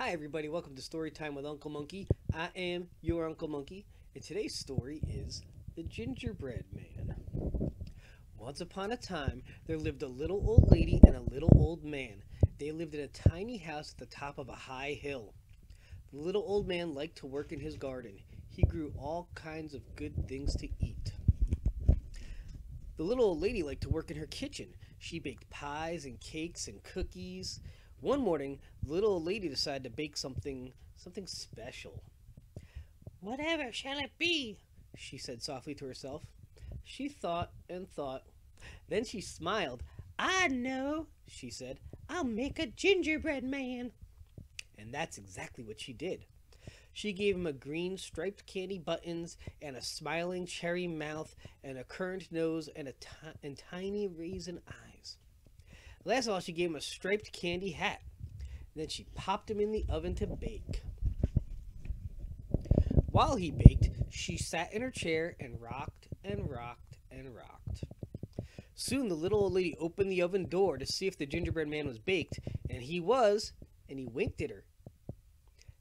Hi, everybody. Welcome to Story Time with Uncle Monkey. I am your Uncle Monkey, and today's story is The Gingerbread Man. Once upon a time, there lived a little old lady and a little old man. They lived in a tiny house at the top of a high hill. The little old man liked to work in his garden. He grew all kinds of good things to eat. The little old lady liked to work in her kitchen. She baked pies and cakes and cookies. One morning, the little lady decided to bake something something special. Whatever shall it be? she said softly to herself. She thought and thought. Then she smiled. I know, she said. I'll make a gingerbread man. And that's exactly what she did. She gave him a green striped candy buttons and a smiling cherry mouth and a currant nose and a and tiny raisin eyes. Last of all, she gave him a striped candy hat. Then she popped him in the oven to bake. While he baked, she sat in her chair and rocked and rocked and rocked. Soon the little old lady opened the oven door to see if the gingerbread man was baked, and he was, and he winked at her.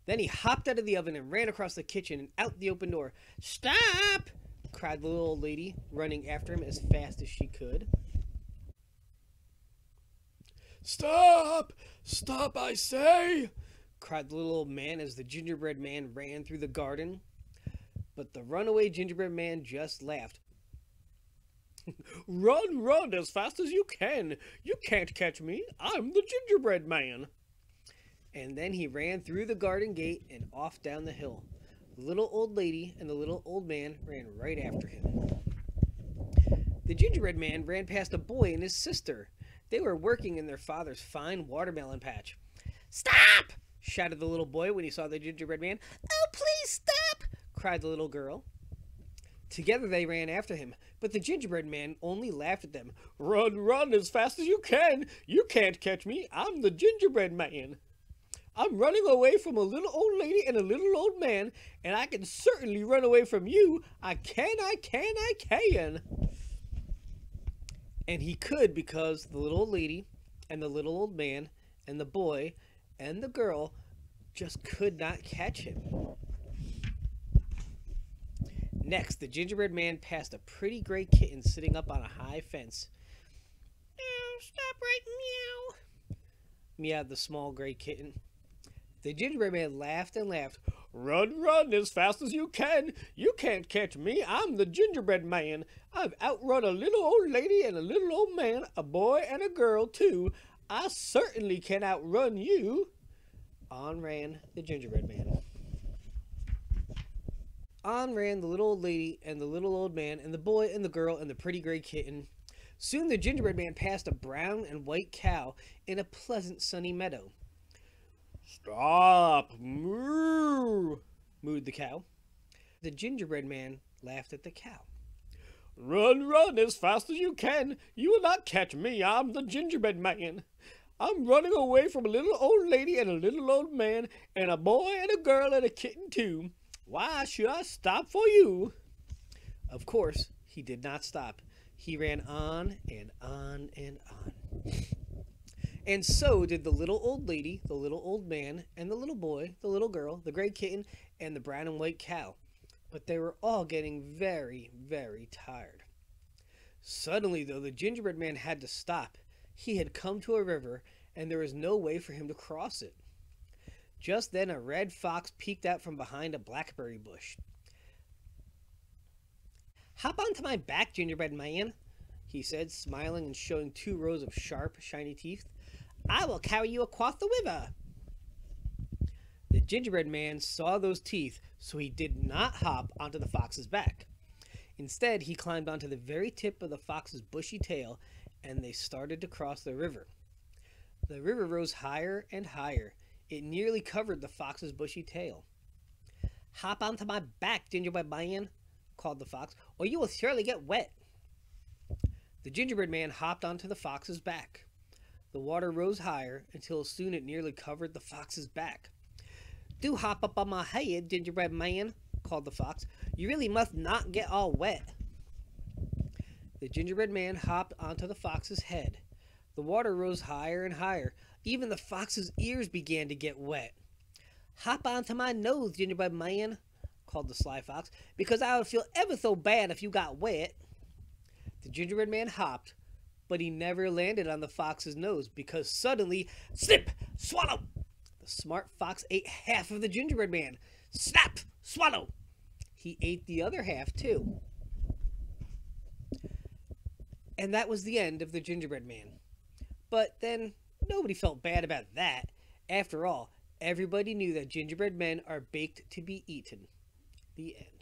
Then he hopped out of the oven and ran across the kitchen and out the open door. Stop! cried the little old lady, running after him as fast as she could. Stop! Stop, I say! cried the little old man as the gingerbread man ran through the garden. But the runaway gingerbread man just laughed. run, run as fast as you can. You can't catch me. I'm the gingerbread man. And then he ran through the garden gate and off down the hill. The little old lady and the little old man ran right after him. The gingerbread man ran past a boy and his sister. They were working in their father's fine watermelon patch. Stop! shouted the little boy when he saw the gingerbread man. Oh, please stop! cried the little girl. Together they ran after him, but the gingerbread man only laughed at them. Run, run as fast as you can! You can't catch me! I'm the gingerbread man! I'm running away from a little old lady and a little old man, and I can certainly run away from you! I can, I can, I can! And he could because the little old lady and the little old man and the boy and the girl just could not catch him. Next, the gingerbread man passed a pretty gray kitten sitting up on a high fence. Meow, stop right meow, meowed the small gray kitten. The gingerbread man laughed and laughed. Run, run as fast as you can. You can't catch me. I'm the gingerbread man. I've outrun a little old lady and a little old man, a boy and a girl, too. I certainly can outrun you. On ran the gingerbread man. On ran the little old lady and the little old man and the boy and the girl and the pretty gray kitten. Soon the gingerbread man passed a brown and white cow in a pleasant sunny meadow. Stop! Moo! mooed the cow. The gingerbread man laughed at the cow. Run, run as fast as you can. You will not catch me. I'm the gingerbread man. I'm running away from a little old lady and a little old man, and a boy and a girl and a kitten, too. Why should I stop for you? Of course, he did not stop. He ran on and on and on. And so did the little old lady, the little old man, and the little boy, the little girl, the gray kitten, and the brown and white cow. But they were all getting very, very tired. Suddenly, though, the gingerbread man had to stop. He had come to a river, and there was no way for him to cross it. Just then, a red fox peeked out from behind a blackberry bush. Hop onto my back, gingerbread man, he said, smiling and showing two rows of sharp, shiny teeth. I will carry you across the river. The gingerbread man saw those teeth, so he did not hop onto the fox's back. Instead, he climbed onto the very tip of the fox's bushy tail, and they started to cross the river. The river rose higher and higher. It nearly covered the fox's bushy tail. Hop onto my back, gingerbread man, called the fox, or you will surely get wet. The gingerbread man hopped onto the fox's back. The water rose higher until soon it nearly covered the fox's back. Do hop up on my head, gingerbread man, called the fox. You really must not get all wet. The gingerbread man hopped onto the fox's head. The water rose higher and higher. Even the fox's ears began to get wet. Hop onto my nose, gingerbread man, called the sly fox, because I would feel ever so bad if you got wet. The gingerbread man hopped, but he never landed on the fox's nose because suddenly, snip, swallow! The smart fox ate half of the gingerbread man. Snap, swallow! He ate the other half too. And that was the end of the gingerbread man. But then nobody felt bad about that. After all, everybody knew that gingerbread men are baked to be eaten. The end.